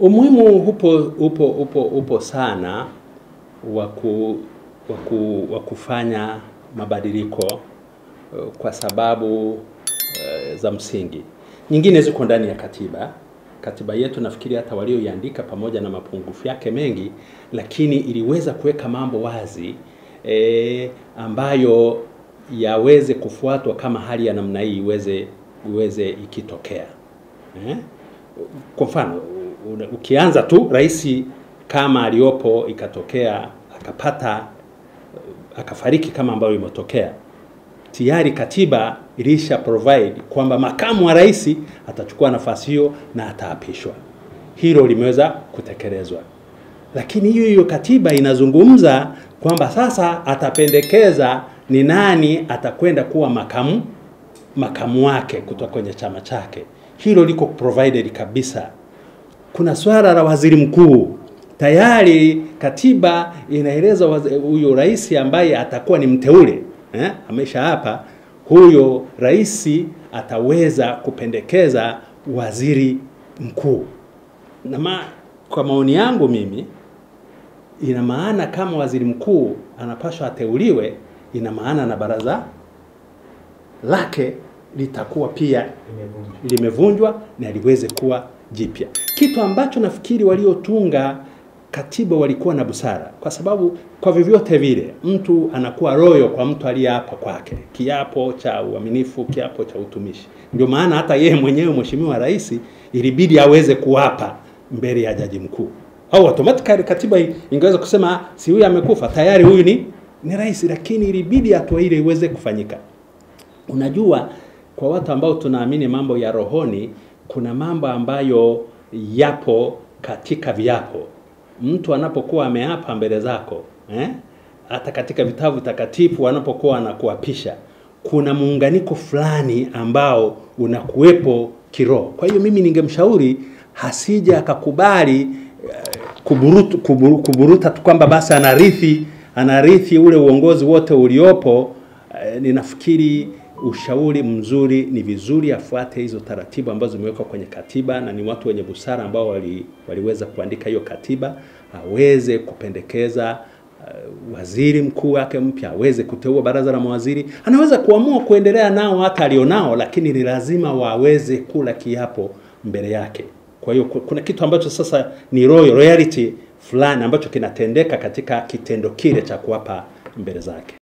Umuhimu upo upo upo upo sana wa ku, wa ku, kufanya mabadiliko eh, kwa sababu eh, za msingi. Nyingine ziko ndani ya katiba. Katiba yetu nafikiri hata walioiandika pamoja na mapungufu yake mengi, lakini iliweza kuweka mambo wazi e, ambayo yaweze kufuatwa kama hali ya namna hii iweze iweze ikitokea eh? Kwa mfano ukianza tu rais kama aliyopo ikatokea akapata akafariki kama ambavyo imetokea, tayari katiba ilisha provide kwamba makamu wa rais atachukua nafasi hiyo na ataapishwa. Hilo limeweza kutekelezwa, lakini hiyo hiyo katiba inazungumza kwamba sasa atapendekeza ni nani atakwenda kuwa makamu makamu wake kutoka kwenye chama chake. Hilo liko provided kabisa. Kuna swala la waziri mkuu. Tayari katiba inaeleza huyo rais ambaye atakuwa ni mteule eh, amesha hapa, huyo rais ataweza kupendekeza waziri mkuu. Na ma, kwa maoni yangu mimi ina maana kama waziri mkuu anapaswa ateuliwe, ina maana na baraza lake litakuwa pia limevunjwa na liweze kuwa jipya, kitu ambacho nafikiri waliotunga katiba walikuwa na busara, kwa sababu kwa vyovyote vile mtu anakuwa royo kwa mtu aliyeapa kwake kiapo cha uaminifu, kiapo cha utumishi. Ndio maana hata yeye mwenyewe Mheshimiwa Rais ilibidi aweze kuapa mbele ya jaji mkuu, au automatically katiba ingeweza kusema si huyu amekufa tayari, huyu ni ni rais, lakini ilibidi hatua ile iweze kufanyika. Unajua, kwa watu ambao tunaamini mambo ya rohoni, kuna mambo ambayo yapo katika viapo. Mtu anapokuwa ameapa mbele zako eh, hata katika vitabu takatifu anapokuwa anakuapisha, kuna muunganiko fulani ambao unakuwepo kiroho. Kwa hiyo mimi ningemshauri hasija akakubali eh, kuburutu, kuburu, kuburuta tu kwamba basi anarithi anarithi ule uongozi wote uliopo. Eh, ninafikiri ushauri mzuri ni vizuri afuate hizo taratibu ambazo zimewekwa kwenye katiba, na ni watu wenye busara ambao wali, waliweza kuandika hiyo katiba, aweze kupendekeza uh, waziri mkuu wake mpya, aweze kuteua baraza la mawaziri. Anaweza kuamua kuendelea nao hata alionao, lakini ni lazima waweze kula kiapo mbele yake. Kwa hiyo kuna kitu ambacho sasa ni royal royalty fulani ambacho kinatendeka katika kitendo kile cha kuwapa mbele zake.